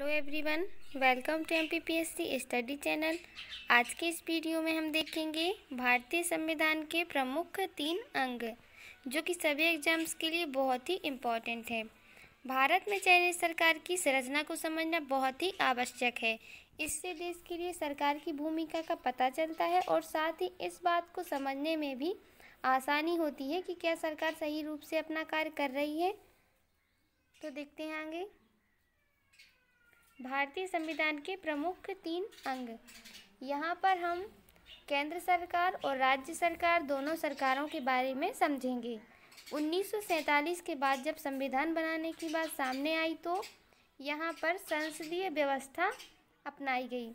Hello everyone, welcome to MPPSC study channel. आज के इस वीडियो में हम देखेंगे भारतीय संविधान के प्रमुख तीन अंग, जो कि सभी एग्ज़ाम्स के लिए बहुत ही इम्पोर्टेंट है। भारत में चयनित सरकार की संरचना को समझना बहुत ही आवश्यक है। इससे देश के लिए सरकार की भूमिका का पता चलता है और साथ ही इस बात को समझने में भी आसानी होती है कि क्या सरकार सही रूप से अपना कार्य कर रही है। तो देखते हैं आगे। भारतीय संविधान के प्रमुख तीन अंग। यहाँ पर हम केंद्र सरकार और राज्य सरकार दोनों सरकारों के बारे में समझेंगे। 1947 के बाद जब संविधान बनाने की बात सामने आई तो यहाँ पर संसदीय व्यवस्था अपनाई गई।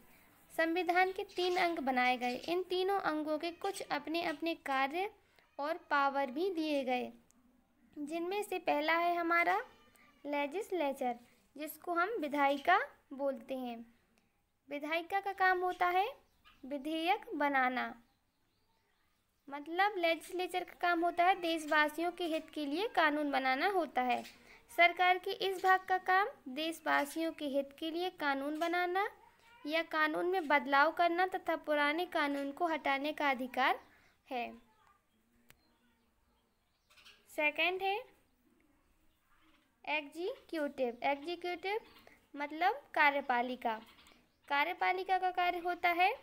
संविधान के तीन अंग बनाए गए। इन तीनों अंगों के कुछ अपने अपने कार्य और पावर भी दिए गए। जिनमें से पहला है हमारा लेजिस्लेचर, जिसको हम विधायिका बोलते हैं। विधायिका का काम होता है विधेयक बनाना। मतलब लेजिस्लेचर का काम होता है देशवासियों के हित के लिए कानून बनाना होता है। सरकार के इस भाग का काम देशवासियों के हित के लिए कानून बनाना या कानून में बदलाव करना तथा पुराने कानून को हटाने का अधिकार है। सेकंड है एग्जीक्यूटिव एग्जीक्यूटिव मतलब कार्यपालिका। कार्यपालिका का कार्य होता है,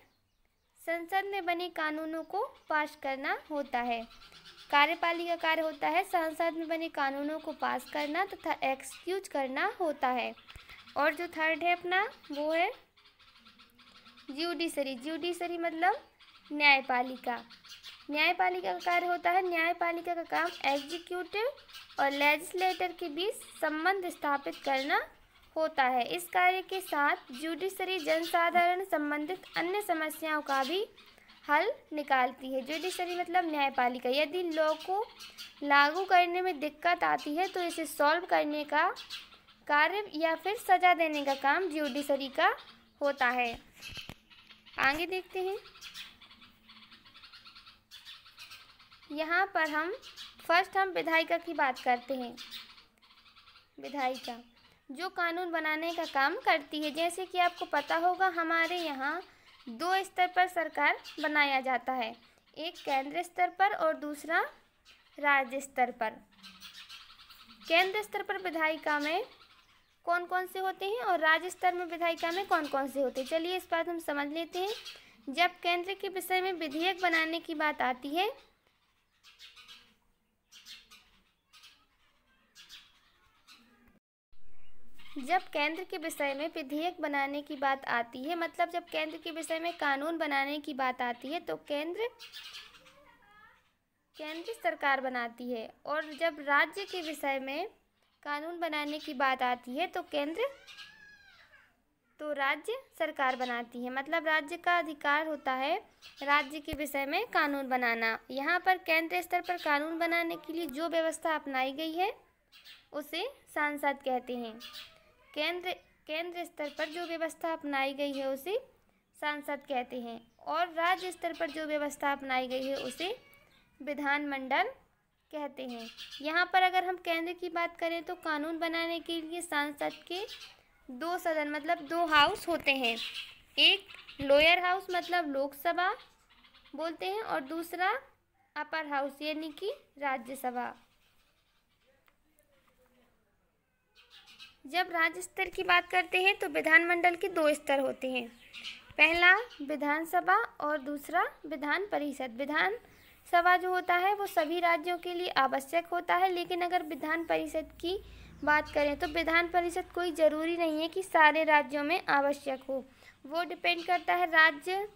संसद में बने कानूनों को पास करना होता है। कार्यपालिका कार्य होता है, संसद में बने कानूनों को पास करना तथा तो एक्सक्यूज करना होता है। और जो थर्ड है अपना, वो है ज्यूडिशरी ज्यूडिशरी मतलब न्यायपालिका। न्यायपालिका का कार्य होता है, न्यायपालिका का काम एग्जीक्यूटिव और लेजिस्लेटर के बीच संबंध स्थापित करना होता है। इस कार्य के साथ जुडिशरी जनसाधारण संबंधित अन्य समस्याओं का भी हल निकालती है। जुडिशरी मतलब न्यायपालिका। यदि लॉ को लागू करने में दिक्कत आती है तो इसे सॉल्व करने का कार्य या फिर सजा देने का काम जुडिशरी का होता है। आगे देखते हैं। यहाँ पर हम फ़र्स्ट हम विधायिका की बात करते हैं। विधायिका। जो कानून बनाने का काम करती है। जैसे कि आपको पता होगा, हमारे यहाँ दो स्तर पर सरकार बनाया जाता है। एक केंद्र स्तर पर और दूसरा राज्य स्तर पर। केंद्र स्तर पर विधायिका में कौन कौन से होते हैं और राज्य स्तर में विधायिका में कौन कौन से होते हैं? चलिए इस बात हम समझ लेते हैं। जब केंद्र के विषय में विधेयक बनाने की बात आती है जब केंद्र के विषय में विधेयक बनाने की बात आती है मतलब जब केंद्र के विषय में कानून बनाने की बात आती है तो केंद्र केंद्र सरकार बनाती है। और जब राज्य के विषय में कानून बनाने की बात आती है तो केंद्र तो राज्य सरकार बनाती है। मतलब राज्य का अधिकार होता है राज्य के विषय में कानून बनाना। यहाँ पर केंद्र स्तर पर कानून बनाने के लिए जो व्यवस्था अपनाई गई है, उसे सांसद कहते हैं। केंद्र केंद्र स्तर पर जो व्यवस्था अपनाई गई है उसे सांसद कहते हैं और राज्य स्तर पर जो व्यवस्था अपनाई गई है उसे विधानमंडल कहते हैं। यहाँ पर अगर हम केंद्र की बात करें तो कानून बनाने के लिए सांसद के दो सदन मतलब दो हाउस होते हैं। एक लोअर हाउस मतलब लोकसभा बोलते हैं, और दूसरा अपर हाउस, यानी कि राज्यसभा। जब राज्य स्तर की बात करते हैं तो विधानमंडल के दो स्तर होते हैं। पहला विधानसभा और दूसरा विधान परिषद। विधान सभा जो होता है, वो सभी राज्यों के लिए आवश्यक होता है, लेकिन अगर विधान परिषद की बात करें तो विधान परिषद कोई ज़रूरी नहीं है कि सारे राज्यों में आवश्यक हो। वो डिपेंड करता है राज्य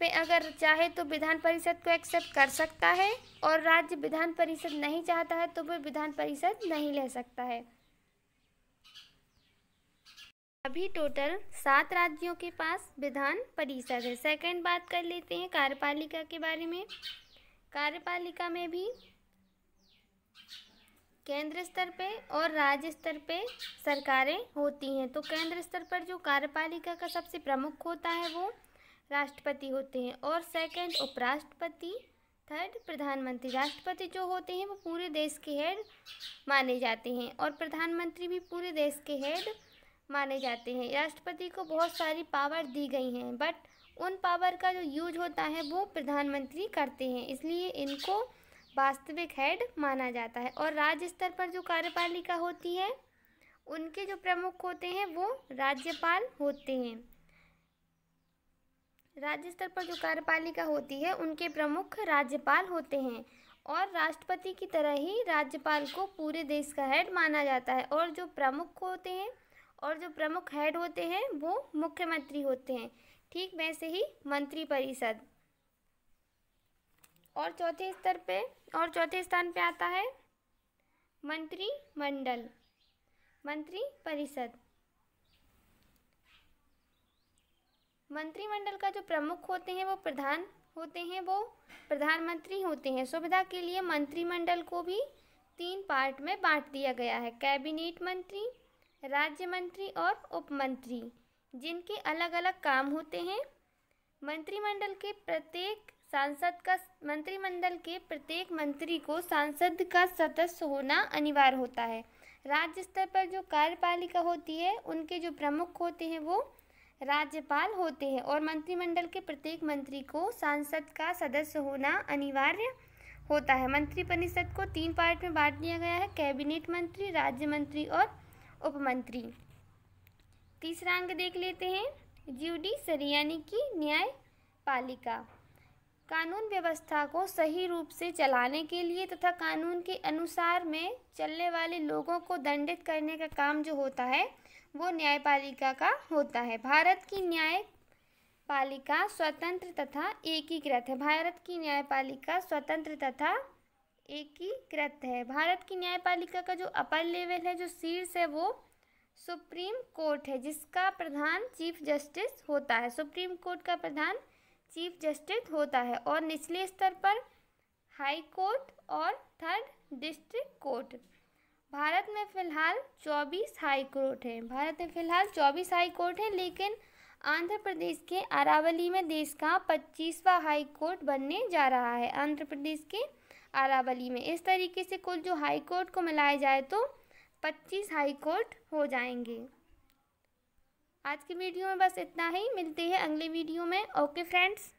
पे अगर चाहे तो विधान परिषद को एक्सेप्ट कर सकता है, और राज्य विधान परिषद नहीं चाहता है तो वो विधान परिषद नहीं ले सकता है। अभी टोटल सात राज्यों के पास विधान परिषद है। सेकंड बात कर लेते हैं कार्यपालिका के बारे में। कार्यपालिका में भी केंद्र स्तर पे और राज्य स्तर पे सरकारें होती हैं। तो केंद्र स्तर पर जो कार्यपालिका का सबसे प्रमुख होता है वो राष्ट्रपति होते हैं और सेकंड उपराष्ट्रपति थर्ड प्रधानमंत्री। राष्ट्रपति जो होते हैं वो पूरे देश के हेड माने जाते हैं और प्रधानमंत्री भी पूरे देश के हेड माने जाते हैं। राष्ट्रपति को बहुत सारी पावर दी गई हैं बट उन पावर का जो यूज़ होता है, वो प्रधानमंत्री करते हैं। इसलिए इनको वास्तविक हेड माना जाता है। और राज्य स्तर पर जो कार्यपालिका होती है, उनके जो प्रमुख होते हैं, वो राज्यपाल होते हैं। राज्य स्तर पर जो कार्यपालिका होती है, उनके प्रमुख राज्यपाल होते हैं। और राष्ट्रपति की तरह ही राज्यपाल को पूरे देश का हेड माना जाता है। और जो प्रमुख होते हैं और जो प्रमुख हेड होते हैं, वो मुख्यमंत्री होते हैं। ठीक वैसे ही मंत्री परिषद और चौथे स्तर पे, और चौथे स्थान पे आता है मंत्रिमंडल। मंत्री परिषद मंत्रिमंडल का जो प्रमुख होते हैं, वो प्रधान होते हैं, वो प्रधानमंत्री होते हैं। सुविधा के लिए मंत्रिमंडल को भी तीन पार्ट में बांट दिया गया है। कैबिनेट मंत्री राज्य मंत्री और उप मंत्री, जिनके अलग अलग काम होते हैं। मंत्रिमंडल के प्रत्येक सांसद का मंत्रिमंडल के प्रत्येक मंत्री को सांसद का सदस्य होना अनिवार्य होता है। राज्य स्तर पर जो कार्यपालिका होती है, उनके जो प्रमुख होते हैं वो राज्यपाल होते हैं और मंत्रिमंडल के प्रत्येक मंत्री को सांसद का सदस्य होना अनिवार्य होता है। मंत्रिपरिषद को तीन पार्ट में बांट दिया गया है, कैबिनेट मंत्री, राज्य मंत्री और उप मंत्री तीसरा अंक देख लेते हैं। ज्यूडिशरी यानी कि न्यायपालिका। कानून व्यवस्था को सही रूप से चलाने के लिए तथा कानून के अनुसार में चलने वाले लोगों को दंडित करने का काम जो होता है, वो न्यायपालिका का होता है। भारत की न्यायपालिका स्वतंत्र तथा एकीकृत है। भारत की न्यायपालिका स्वतंत्र तथा एकीकृत है। भारत की न्यायपालिका का जो अपर लेवल है, जो शीर्ष है, वो सुप्रीम कोर्ट है, जिसका प्रधान चीफ जस्टिस होता है। सुप्रीम कोर्ट का प्रधान चीफ जस्टिस होता है और निचले स्तर पर हाई कोर्ट और थर्ड डिस्ट्रिक्ट कोर्ट। भारत में फ़िलहाल चौबीस हाई कोर्ट हैं। भारत में फ़िलहाल चौबीस हाई कोर्ट हैं, लेकिन आंध्र प्रदेश के अरावली में देश का पच्चीसवा हाई कोर्ट बनने जा रहा है। आंध्र प्रदेश के अरावली में इस तरीके से कुल जो हाई कोर्ट को मिलाया जाए तो पच्चीस हाई कोर्ट हो जाएँगे। आज की वीडियो में बस इतना ही। मिलते हैं अगले वीडियो में। Okay friends.